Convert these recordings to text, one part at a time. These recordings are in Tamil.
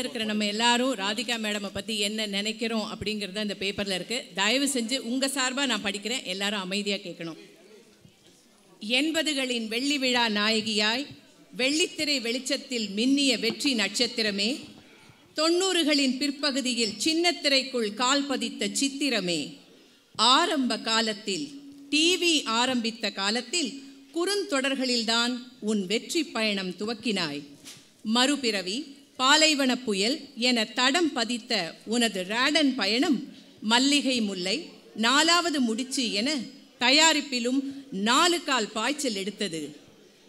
நம்ம எல்லாரும் ராதிகா மேடமை பற்றி என்ன நினைக்கிறோம் அப்படிங்கிறத அந்த பேப்பரில் இருக்குது தயவு செஞ்சு உங்கள் சார்பாக நான் படிக்கிறேன். எல்லாரும் அமைதியாக கேட்கணும். எண்பதுகளின் வெள்ளி விழா நாயகியாய் வெள்ளித்திரை வெளிச்சத்தில் மின்னிய வெற்றி நட்சத்திரமே தொண்ணூறுகளின் பிற்பகுதியில் சின்னத்திரைக்குள் கால் பதித்த சித்திரமே ஆரம்ப காலத்தில் டிவி ஆரம்பித்த காலத்தில் குறுந்தொடர்களில்தான் உன் வெற்றி பயணம் துவக்கினாய். மறுபிறவி பாலைவன புயல் என தடம் பதித்த உனது ராடன் பயணம் மல்லிகை முல்லை நாலாவது முடிச்சு என தயாரிப்பிலும் நாலு கால் பாய்ச்சல் எடுத்தது.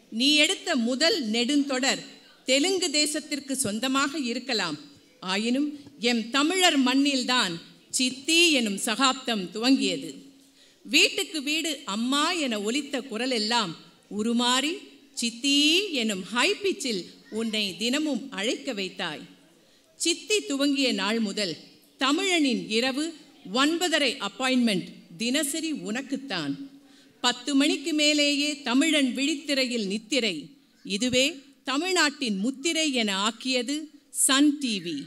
நீ எடுத்த முதல் நெடுந்தொடர் தெலுங்கு தேசத்திற்கு சொந்தமாக இருக்கலாம். ஆயினும் எம் தமிழர் மண்ணில்தான் சித்தி எனும் சகாப்தம் துவங்கியது. வீட்டுக்கு வீடு அம்மா என ஒலித்த குரலெல்லாம் உருமாறி சித்தி எனும் ஹை பிச்சில் உன்னை தினமும் அழைக்க வைத்தாய். சித்தி துவங்கிய நாள் முதல் தமிழனின் இரவு ஒன்பதரை அப்பாயின்மெண்ட் தினசரி உனக்குத்தான். பத்து மணிக்கு மேலேயே தமிழன் விழித்திரையில் நித்திரை. இதுவே தமிழ்நாட்டின் முத்திரை என ஆக்கியது சன் டிவி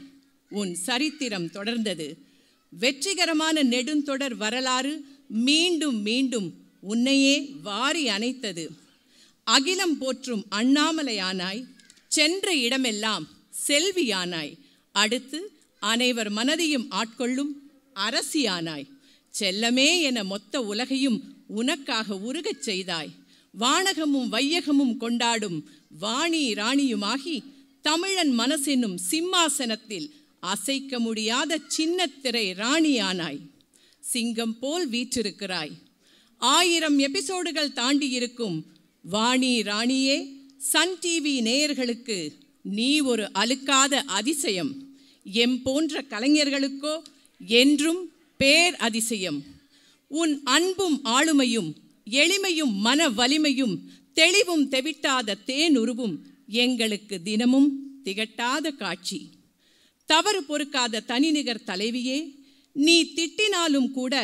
உன் சரித்திரம் தொடர்ந்தது. வெற்றிகரமான நெடுந்தொடர் வரலாறு மீண்டும் மீண்டும் உன்னையே வாரி அணைத்தது. அகிலம் போற்றும் அண்ணாமலையானாய் சென்ற இடமெல்லாம் செல்வியானாய். அடுத்து அனைவர் மனதையும் ஆட்கொள்ளும் அரசியானாய். செல்லமே என மொத்த உலகையும் உனக்காக உருகச் செய்தாய். வானகமும் வையகமும் கொண்டாடும் வாணி ராணியுமாகி தமிழன் மனசெனும் சிம்மாசனத்தில் அசைக்க முடியாத சின்னத்திரை ராணியானாய். சிங்கம் போல் வீற்றிருக்கிறாய். ஆயிரம் எபிசோடுகள் தாண்டி இருக்கும் வாணி ராணியே சன் டிவி நேயர்களுக்கு நீ ஒரு அழுக்காத அதிசயம். எம் போன்ற கலைஞர்களுக்கோ என்றும் பேர் அதிசயம். உன் அன்பும் ஆளுமையும் எளிமையும் மன வலிமையும் தெளிவும் தெவிட்டாத தேனுருவும் எங்களுக்கு தினமும் திகட்டாத காட்சி. தவறு பொறுக்காத தனிநிகர் தலைவியே நீ திட்டினாலும் கூட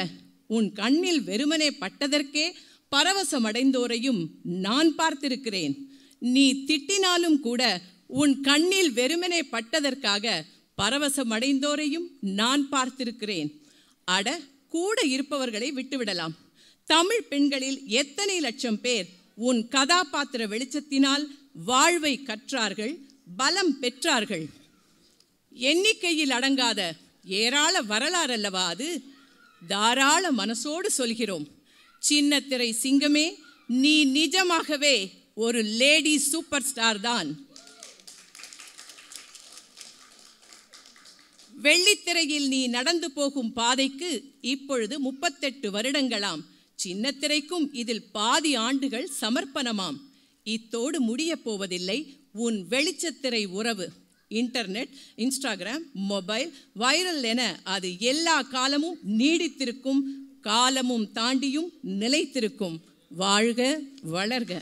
உன் கண்ணில் வெறுமனே பட்டதற்கே பரவசமடைந்தோரையும் நான் பார்த்திருக்கிறேன். நீ திட்டினாலும் கூட உன் கண்ணில் வெறுமனே பட்டதற்காக பரவசமடைந்தோரையும் நான் பார்த்திருக்கிறேன். அட கூட இருப்பவர்களை விட்டுவிடலாம். தமிழ் பெண்களில் எத்தனை லட்சம் பேர் உன் கதாபாத்திர வெளிச்சத்தினால் வாழ்வை கற்றார்கள் பலம் பெற்றார்கள். எண்ணிக்கையில் அடங்காத ஏராள வரலாறு அல்லவா அது? தாராள மனசோடு சொல்கிறோம். சின்னத்திரை சிங்கமே நீ நிஜமாகவே ஒரு லேடி சூப்பர் ஸ்டார் தான். வெள்ளித்திரையில் நீ நடந்து போகும் பாதைக்கு இப்பொழுது முப்பத்தெட்டு வருடங்களாம். சின்னத்திரைக்கும் இதில் பாதி ஆண்டுகள் சமர்ப்பணமாம். இத்தோடு முடியப் போவதில்லை. உன் வெளிச்சத்திரை உறவு. இன்டர்நெட் இன்ஸ்டாகிராம் மொபைல் வைரல் என அது எல்லா காலமும் நீடித்திருக்கும் காலமும் தாண்டியும் நிலைத்திருக்கும். வாழ்க வளர்க.